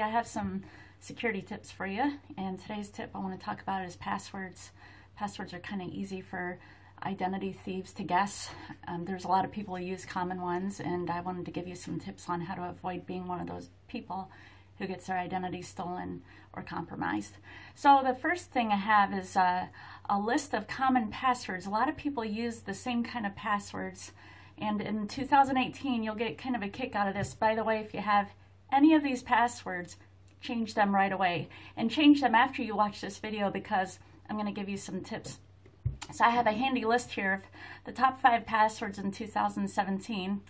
I have some security tips for you. And today's tip I want to talk about is passwords. Passwords are kind of easy for identity thieves to guess. Um, there's a lot of people who use common ones, and I wanted to give you some tips on how to avoid being one of those people who gets their identity stolen or compromised. So the first thing I have is uh, a list of common passwords. A lot of people use the same kind of passwords and in 2018, you'll get kind of a kick out of this. By the way, if you have any of these passwords, change them right away. And change them after you watch this video because I'm going to give you some tips. So I have a handy list here of the top five passwords in 2017.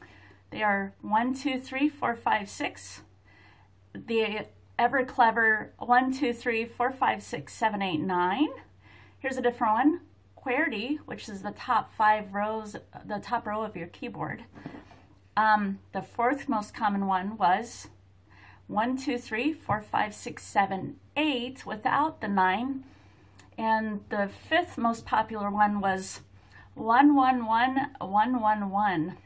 They are 1, 2, 3, 4, 5, 6. The ever clever 1, 2, 3, 4, 5, 6, 7, 8, 9. Here's a different one. QWERTY, which is the top five rows, the top row of your keyboard. Um, the fourth most common one was one, two, three, four, five, six, seven, eight without the 9. And the fifth most popular one was 111111.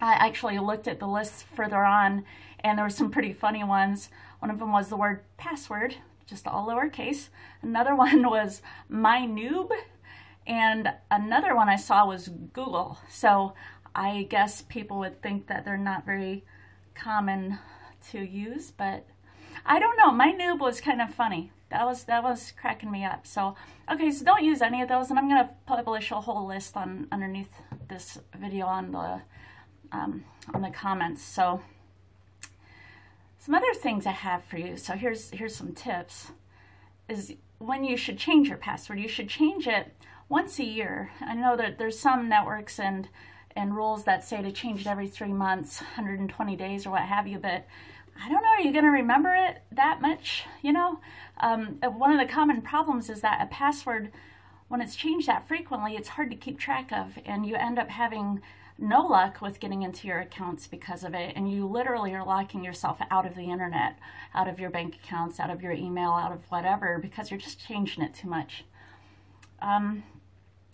I actually looked at the list further on and there were some pretty funny ones. One of them was the word password, just all lowercase. Another one was my noob, and another one I saw was Google. So I guess people would think that they're not very common to use, but I don't know. My noob was kind of funny. That was that was cracking me up. So okay, so don't use any of those, and I'm gonna publish a whole list on underneath this video on the um, on the comments. So some other things I have for you. So here's here's some tips. Is when you should change your password. You should change it once a year. I know that there's some networks and and rules that say to change it every three months, 120 days or what have you, but I don't know, are you going to remember it that much? You know, um, uh, one of the common problems is that a password, when it's changed that frequently, it's hard to keep track of, and you end up having no luck with getting into your accounts because of it, and you literally are locking yourself out of the internet, out of your bank accounts, out of your email, out of whatever, because you're just changing it too much. Um,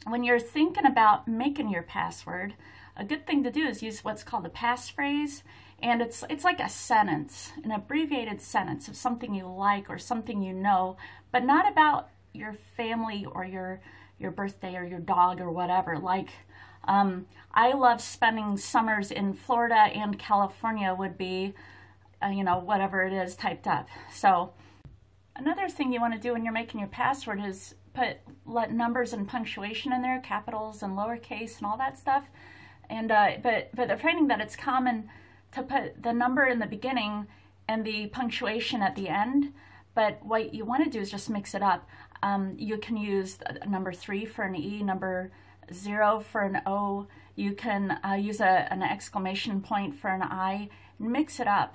when you're thinking about making your password, a good thing to do is use what's called a passphrase. And it's, it's like a sentence, an abbreviated sentence of something you like or something you know, but not about your family or your, your birthday or your dog or whatever. Like, um, I love spending summers in Florida and California would be, uh, you know, whatever it is typed up. So another thing you want to do when you're making your password is put let numbers and punctuation in there, capitals and lowercase and all that stuff. And uh, but but they're finding that it's common to put the number in the beginning and the punctuation at the end. But what you want to do is just mix it up. Um, you can use number three for an E, number zero for an O. You can uh, use a, an exclamation point for an I. Mix it up.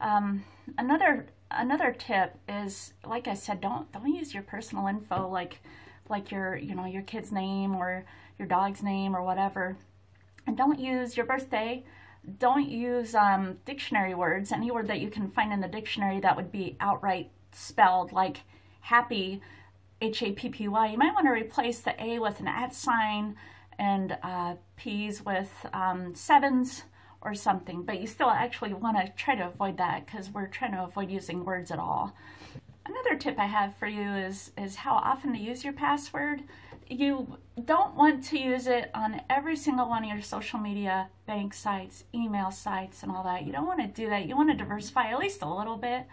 Um, another another tip is, like I said, don't don't use your personal info like like your you know your kid's name or your dog's name or whatever, and don't use your birthday. Don't use um, dictionary words. Any word that you can find in the dictionary that would be outright spelled like happy, H A P P Y. You might want to replace the A with an at sign and uh, P's with um, sevens or something, but you still actually want to try to avoid that because we're trying to avoid using words at all. Another tip I have for you is, is how often to use your password. You don't want to use it on every single one of your social media, bank sites, email sites, and all that. You don't want to do that. You want to diversify at least a little bit.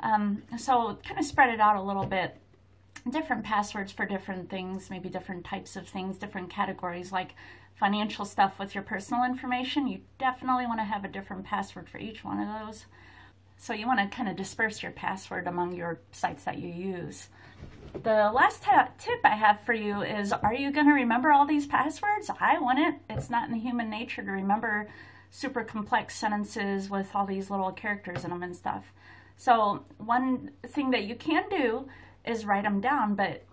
Um, so kind of spread it out a little bit different passwords for different things, maybe different types of things, different categories like financial stuff with your personal information, you definitely want to have a different password for each one of those. So you want to kind of disperse your password among your sites that you use. The last tip I have for you is, are you going to remember all these passwords? I wouldn't. It's not in the human nature to remember super complex sentences with all these little characters in them and stuff. So one thing that you can do is write them down, but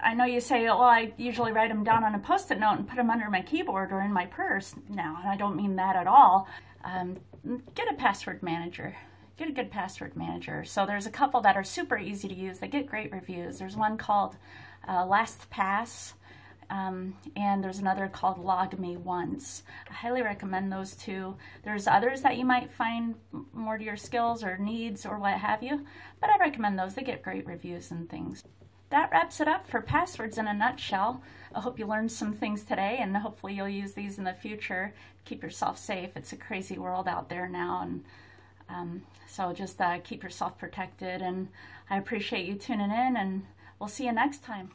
I know you say, well, I usually write them down on a post-it note and put them under my keyboard or in my purse. No, I don't mean that at all. Um, get a password manager. Get a good password manager. So there's a couple that are super easy to use. They get great reviews. There's one called uh, LastPass, Um, and there's another called Log Me Once. I highly recommend those two. There's others that you might find more to your skills or needs or what have you, but I recommend those. They get great reviews and things. That wraps it up for passwords in a nutshell. I hope you learned some things today and hopefully you'll use these in the future. Keep yourself safe. It's a crazy world out there now and um, so just uh, keep yourself protected and I appreciate you tuning in and we'll see you next time.